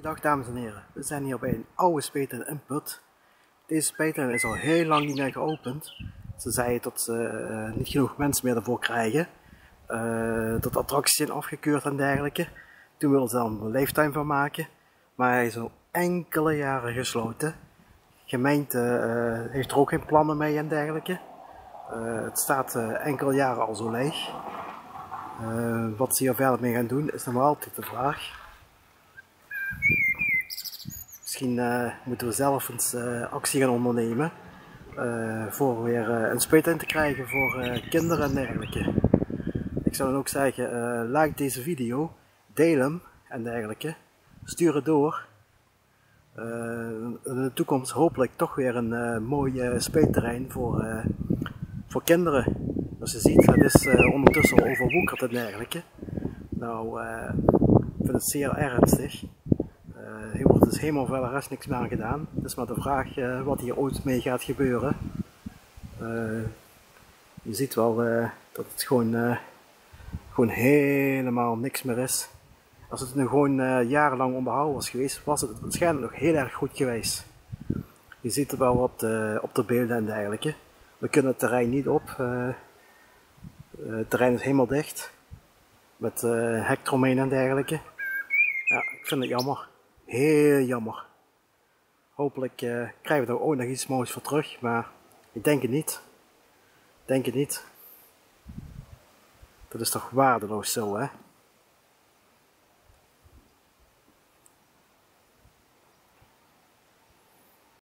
Dag dames en heren, we zijn hier bij een oude speter in Put. Deze speter is al heel lang niet meer geopend. Ze zeiden dat ze uh, niet genoeg mensen meer ervoor krijgen. Uh, dat attracties zijn afgekeurd en dergelijke. Toen wilden ze er een leeftime van maken. Maar hij is al enkele jaren gesloten. De gemeente uh, heeft er ook geen plannen mee en dergelijke. het staat enkele jaren al zo leeg. wat ze hier verder mee gaan doen is nog altijd de vraag. Misschien uh, moeten we zelf eens uh, actie gaan ondernemen. Uh, voor weer een speeltuin te krijgen voor kinderen en dergelijke. Ik zou dan ook zeggen, like deze video, deel hem en dergelijke. Stuur het door. in de toekomst hopelijk toch weer een mooi speelterrein voor, voor kinderen. Zoals je ziet, het is ondertussen overwoekerd en dergelijke. Nou, ik vind het zeer ernstig. Dus helemaal verder niks meer aan gedaan. Het is maar de vraag uh, wat hier ooit mee gaat gebeuren. Uh, je ziet wel dat het gewoon, gewoon helemaal niks meer is. Als het nu gewoon jarenlang onderhouden was geweest, was het waarschijnlijk nog heel erg goed geweest. Je ziet het wel op de, op de beelden en dergelijke. We kunnen het terrein niet op. het terrein is helemaal dicht. Met hek en dergelijke. Ja, ik vind het jammer. Heel jammer. Hopelijk uh, krijgen we er ook nog iets moois voor terug, maar ik denk het niet. Ik denk het niet. Dat is toch waardeloos zo, hè?